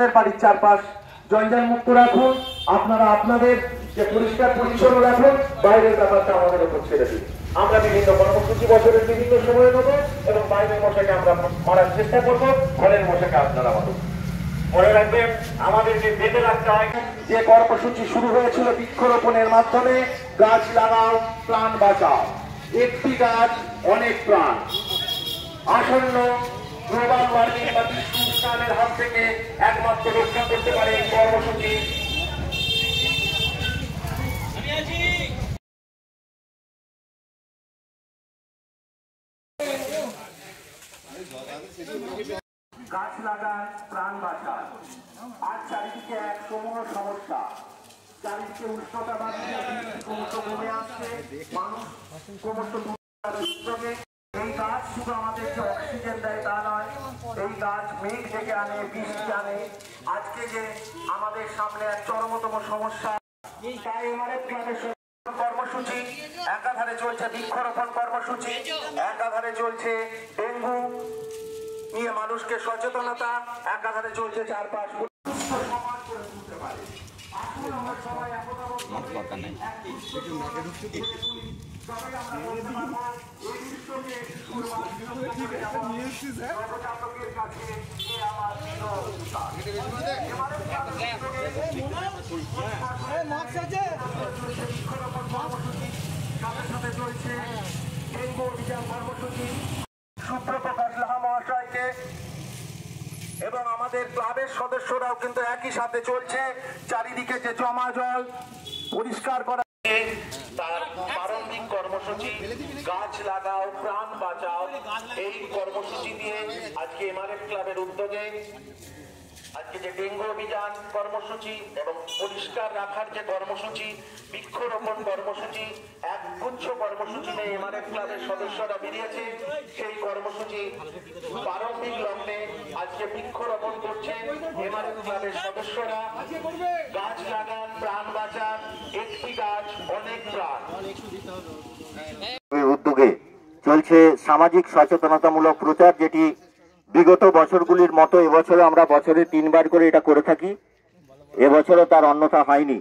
বাড়ির চারপাশ জঞ্জাল মুক্ত রাখুন। আপনারা আপনাদের যে পরিষ্কার পরিচ্ছন্ন রাখুন, বাইরের ব্যাপারটা আমাদের উপর ছেড়ে দিন। আমরা বিভিন্ন কর্মসূচি বছরের বিভিন্ন সময়ে নেব এবং বাইরের মশাকে আমরা চেষ্টা করব। ঘরের মশাকে আপনারা মারুন। যে কর্মসূচি শুরু হয়েছিল বৃক্ষরোপণের মাধ্যমে, গাছ লাগাও, প্রাণ বাঁচাও। একটি গাছ অনেক প্রাণ। আসন্ন গ্লোবাল ওয়ার্মিং বা বিশ্ব উষ্ণায়নের হাত থেকে একমাত্র রক্ষা করতে পারে এই কর্মসূচি। গাছ লাগান প্রাণ বাঁচান আর চারিদিকে এক সমূহ সমস্যা। চারিদিকে উষ্ণতা বাড়ছে ক্রমশ কমে আসছে। মানুষ ক্রমশ উদ্যোগে এই গাছ শুধু আমাদেরকে অক্সিজেন দেয় তা নয় এই গাছ মেঘ ডেকে আনে বৃষ্টি আনে। আজকে যে আমাদের সামনে এক চরমতম সমস্যা এবারে কর্মসূচি একাধারে চলছে বৃক্ষরোপণ কর্মসূচি, একাধারে চলছে ডেঙ্গু নিয়ে মানুষকে সচেতনতা, একাধারে চলছে চারপাশ সমাজ এবং আমাদের ক্লাবের সদস্যরাও কিন্তু একই সাথে চলছে। চারিদিকে যে জমা জল পরিষ্কার করা তার প্রারম্ভিক কর্মসূচি, গাছ লাগাও, প্রাণ বাঁচাও, এই কর্মসূচি দিয়ে আজকে এমআরএফ ক্লাবের উদ্যোগে আজকে যে ডেঙ্গু অভিযান কর্মসূচি এবং পরিষ্কার রাখার যে কর্মসূচি, বৃক্ষরোপণ কর্মসূচি এক গুচ্ছ কর্মসূচি নিয়ে এমআরএফ ক্লাবের সদস্যরা বেরিয়েছে। সেই কর্মসূচি প্রারম্ভিক লগ্নে আজকে বৃক্ষরোপণ করছে এমআরএফ ক্লাবের সদস্যরা। গাছ লাগান, প্রাণ বাঁচান, একটি গাছ অনেক প্রাণ। উদ্যোগে চলছে সামাজিক সচেতনতামূলক প্রচার, যেটি বিগত বছরগুলির মতো এবছরে আমরা বছরে তিনবার করে এটা করে থাকি। এবছরও তার অন্যথা হয়নি।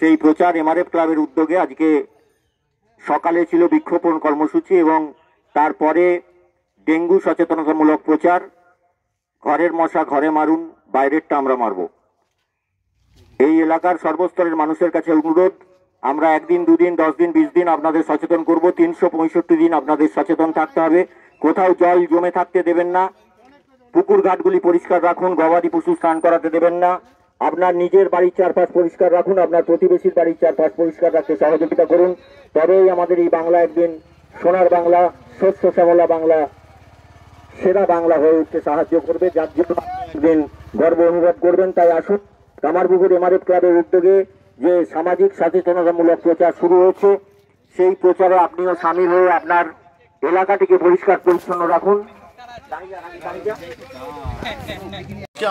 সেই প্রচার এমআরএফ ক্লাবের উদ্যোগে আজকে সকালে ছিল বিক্ষোভণ কর্মসূচি এবং তারপরে ডেঙ্গু সচেতনতামূলক প্রচার, ঘরের মশা ঘরে মারুন, বাইরেরটা আমরা মারব। এই এলাকার সর্বস্তরের মানুষের কাছে অনুরোধ, আমরা একদিন, দুদিন, দশ দিন, বিশ দিন আপনাদের সচেতন করব, তিনশো পঁয়ষট্টি দিন আপনাদের সচেতন থাকতে হবে। কোথাও জল জমে থাকতে দেবেন না। পুকুর ঘাটগুলি পরিষ্কার রাখুন, গবাদি পশু স্নান করাতে দেবেন না। আপনার নিজের বাড়ির চারপাশ পরিষ্কার রাখুন, আপনার প্রতিবেশীর বাড়ির চারপাশ পরিষ্কার রাখতে সহযোগিতা করুন। তবেই আমাদের এই বাংলা একদিন সোনার বাংলা, শস্য শ্যামলা বাংলা, সেরা বাংলা হয়ে উঠতে সাহায্য করবে। যার জন্য একদিন গর্ব অনুভব করবেন। তাই আসুন, কামারপুকুর এমআরএফ ক্লাবের উদ্যোগে যে সামাজিক সচেতনতামূলক প্রচার শুরু হয়েছে, সেই প্রচারে আপনিও সামিল হয়ে আপনার এলাকাটিকে পরিষ্কার পরিচ্ছন্ন রাখুন।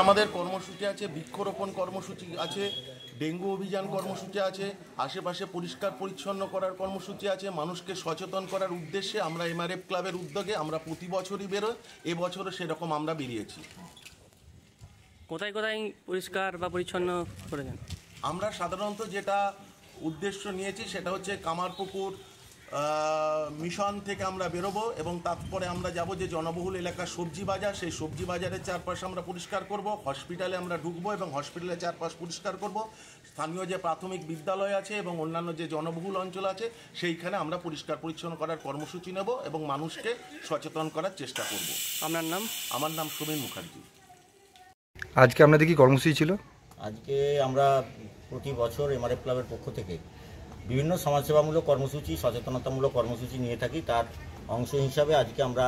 আমাদের কর্মসূচি আছে বৃক্ষরোপণ কর্মসূচি আছে ডেঙ্গু অভিযান কর্মসূচি আছে আশেপাশে পরিষ্কার পরিচ্ছন্ন করার কর্মসূচি আছে মানুষকে সচেতন করার উদ্দেশ্যে আমরা এমআরএফ ক্লাবের উদ্যোগে আমরা প্রতি বছরই বেরোই এবছরও সেরকম আমরা বেরিয়েছি। কোথায় কোথায় পরিষ্কার বা পরিচ্ছন্ন করেছেন? আমরা সাধারণত যেটা উদ্দেশ্য নিয়েছি সেটা হচ্ছে কামারপুকুর মিশন থেকে আমরা বেরোবো এবং তারপরে আমরা যাব যে জনবহুল এলাকার সবজি বাজার। সেই সবজি বাজারের চারপাশ আমরা পরিষ্কার করব হসপিটালে আমরা ঢুকবো এবং হসপিটালের চারপাশ পরিষ্কার করব। স্থানীয় যে প্রাথমিক বিদ্যালয় আছে এবং অন্যান্য যে জনবহুল অঞ্চল আছে সেইখানে আমরা পরিষ্কার পরিচ্ছন্ন করার কর্মসূচি নেব এবং মানুষকে সচেতন করার চেষ্টা করব। আপনার নাম? আমার নাম সুমিন মুখার্জি। আজকে আপনাদের কি কর্মসূচি ছিল? আজকে আমরা প্রতি বছর এমআরএফ ক্লাবের পক্ষ থেকে বিভিন্ন সমাজসেবামূলক কর্মসূচি, সচেতনতামূলক কর্মসূচি নিয়ে থাকি। তার অংশ হিসাবে আজকে আমরা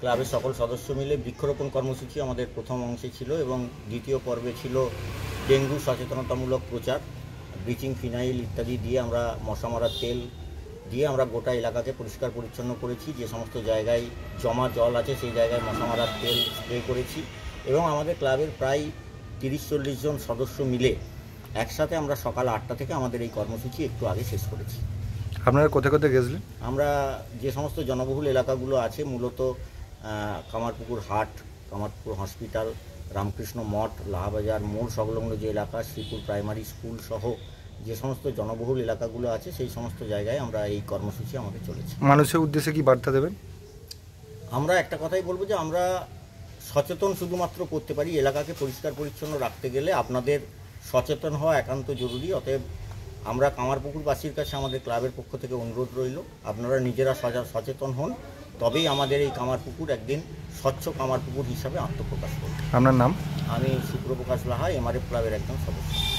ক্লাবের সকল সদস্য মিলে বৃক্ষরোপণ কর্মসূচি আমাদের প্রথম অংশে ছিল এবং দ্বিতীয় পর্বে ছিল ডেঙ্গু সচেতনতামূলক প্রচার, ব্লিচিং, ফিনাইল ইত্যাদি দিয়ে আমরা মশা মারার তেল দিয়ে আমরা গোটা এলাকাকে পরিষ্কার পরিচ্ছন্ন করেছি। যে সমস্ত জায়গায় জমা জল আছে, সেই জায়গায় মশা মারার তেল স্প্রে করেছি এবং আমাদের ক্লাবের প্রায় তিরিশ চল্লিশ জন সদস্য মিলে একসাথে আমরা সকাল আটটা থেকে আমাদের এই কর্মসূচি একটু আগে শেষ করেছি। আপনারা কোথায় কোথায় গেছিলেন? আমরা যে সমস্ত জনবহুল এলাকাগুলো আছে মূলত কামারপুকুর হাট কামারপুকুর হসপিটাল রামকৃষ্ণ মঠ লাহাবাজার মোড় সংলগ্ন যে এলাকা শ্রীপুর প্রাইমারি স্কুল সহ যে সমস্ত জনবহুল এলাকাগুলো আছে সেই সমস্ত জায়গায় আমরা এই কর্মসূচি আমাদের চলেছে। মানুষের উদ্দেশ্যে কি বার্তা দেবেন? আমরা একটা কথাই বলব যে আমরা সচেতন শুধুমাত্র করতে পারি এলাকাকে পরিষ্কার পরিচ্ছন্ন রাখতে গেলে আপনাদের সচেতন হওয়া একান্ত জরুরি অতএব আমরা কামারপুকুরবাসীর কাছে আমাদের ক্লাবের পক্ষ থেকে অনুরোধ রইল আপনারা নিজেরা সজা- সচেতন হন তবেই আমাদের এই কামারপুকুর একদিন স্বচ্ছ কামারপুকুর হিসাবে আত্মপ্রকাশ করবে। আপনার নাম? আমি শুক্রপ্রকাশ লাহা এমআরএফ ক্লাবের একজন সদস্য।